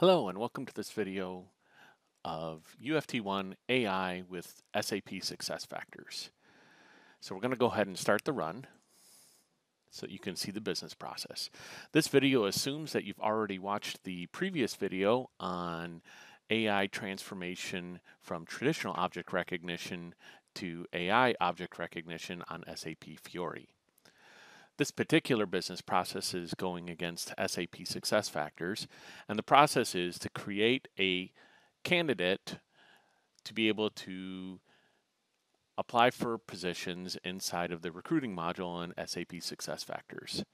Hello and welcome to this video of UFT One AI with SAP SuccessFactors. So we're going to go ahead and start the run so you can see the business process. This video assumes that you've already watched the previous video on AI transformation from traditional object recognition to AI object recognition on SAP Fiori. This particular business process is going against SAP SuccessFactors, and the process is to create a candidate to be able to apply for positions inside of the recruiting module in SAP SuccessFactors.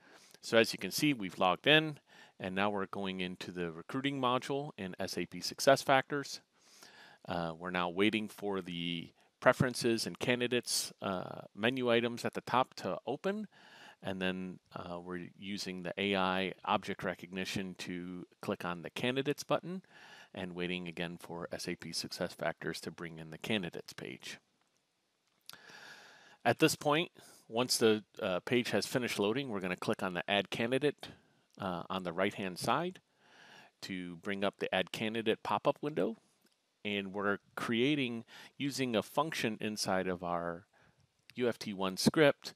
So as you can see, we've logged in, and now we're going into the recruiting module in SAP SuccessFactors. Uh, we're now waiting for the preferences and candidates uh, menu items at the top to open and then uh, we're using the AI object recognition to click on the candidates button and waiting again for SAP SuccessFactors to bring in the candidates page. At this point, once the uh, page has finished loading, we're going to click on the add candidate uh, on the right hand side to bring up the add candidate pop-up window and we're creating using a function inside of our UFT One script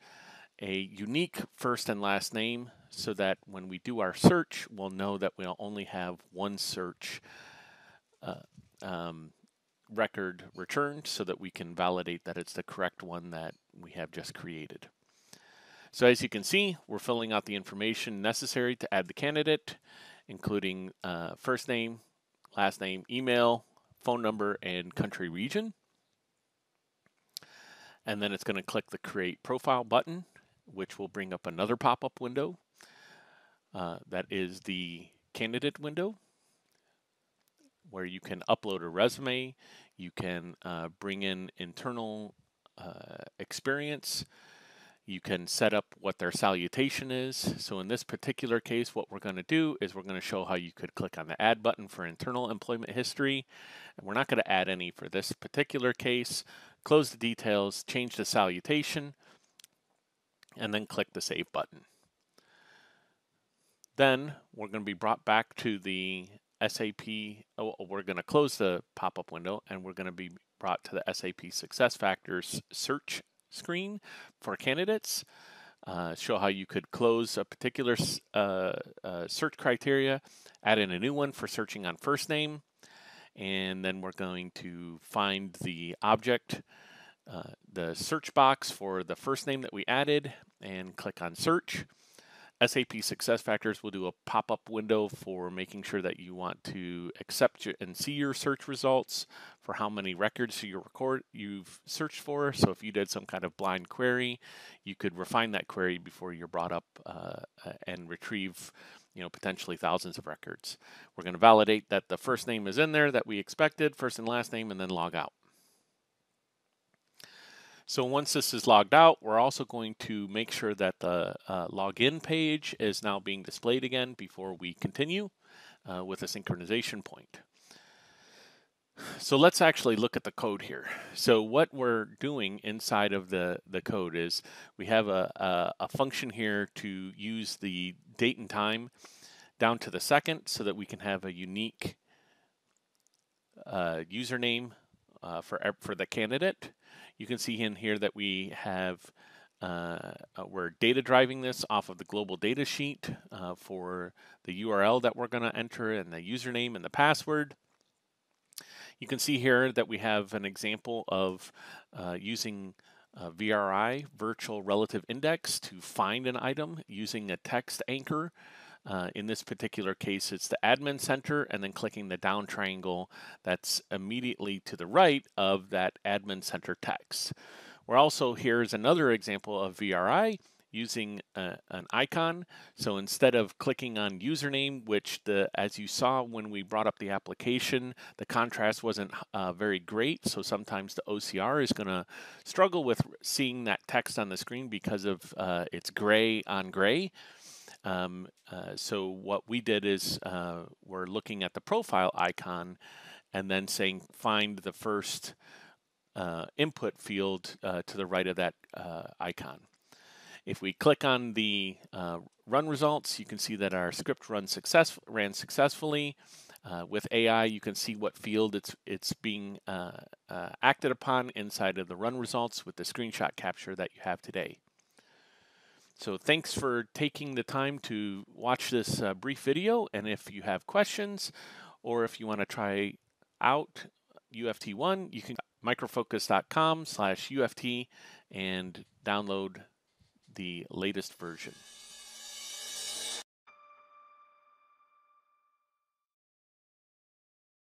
a unique first and last name so that when we do our search, we'll know that we'll only have one search uh, um, record returned so that we can validate that it's the correct one that we have just created. So as you can see, we're filling out the information necessary to add the candidate, including uh, first name, last name, email, phone number, and country region. And then it's going to click the Create Profile button which will bring up another pop-up window. Uh, that is the candidate window where you can upload a resume, you can uh, bring in internal uh, experience, you can set up what their salutation is. So in this particular case, what we're going to do is we're going to show how you could click on the add button for internal employment history. And we're not going to add any for this particular case. Close the details, change the salutation, and then click the Save button. Then we're going to be brought back to the SAP, oh, we're going to close the pop-up window and we're going to be brought to the SAP SuccessFactors search screen for candidates. Uh, show how you could close a particular uh, uh, search criteria, add in a new one for searching on first name, and then we're going to find the object uh, the search box for the first name that we added and click on search. SAP SuccessFactors will do a pop-up window for making sure that you want to accept and see your search results for how many records you record you've searched for. So if you did some kind of blind query, you could refine that query before you're brought up uh, and retrieve you know, potentially thousands of records. We're going to validate that the first name is in there that we expected, first and last name, and then log out. So once this is logged out, we're also going to make sure that the uh, login page is now being displayed again before we continue uh, with a synchronization point. So let's actually look at the code here. So what we're doing inside of the, the code is we have a, a, a function here to use the date and time down to the second so that we can have a unique uh, username uh, for, for the candidate. You can see in here that we have uh, uh, we're data driving this off of the global data sheet uh, for the URL that we're going to enter and the username and the password. You can see here that we have an example of uh, using VRI, Virtual Relative Index, to find an item using a text anchor uh, in this particular case, it's the admin center and then clicking the down triangle that's immediately to the right of that admin center text. We're also, here's another example of VRI using a, an icon. So instead of clicking on username, which the as you saw when we brought up the application, the contrast wasn't uh, very great. So sometimes the OCR is going to struggle with seeing that text on the screen because of uh, it's gray on gray. Um, uh, so what we did is uh, we're looking at the profile icon and then saying find the first uh, input field uh, to the right of that uh, icon. If we click on the uh, run results, you can see that our script run success ran successfully. With AI, you can see what field it's it's being acted upon inside of the run results with the screenshot capture that you have today. So thanks for taking the time to watch this uh, brief video. And if you have questions or if you want to try out UFT One, you can microfocus.com slash UFT and download the latest version.